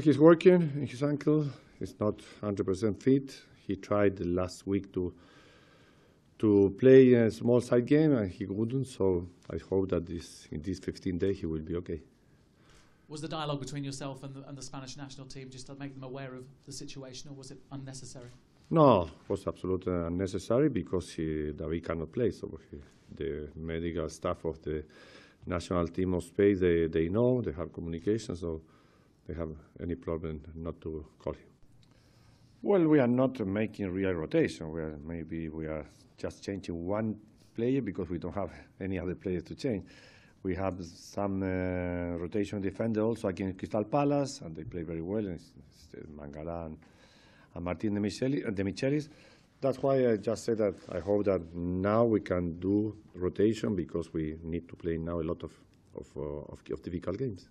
He's working his ankle. is not 100% fit. He tried last week to to play a small side game and he wouldn't. So I hope that this in these 15 days he will be okay. Was the dialogue between yourself and the, and the Spanish national team just to make them aware of the situation, or was it unnecessary? No, it was absolutely unnecessary because he, David cannot play. So he, the medical staff of the national team of Spain, they, they know, they have communication, so they have any problem not to call him. Well, we are not making real rotation. We are, maybe we are just changing one player because we don't have any other players to change. We have some uh, rotation defender also against Crystal Palace, and they play very well. It's, it's Mangala and, and Martin de, Micheli, Demichelis. That's why I just said that I hope that now we can do rotation because we need to play now a lot of, of, uh, of, of difficult games.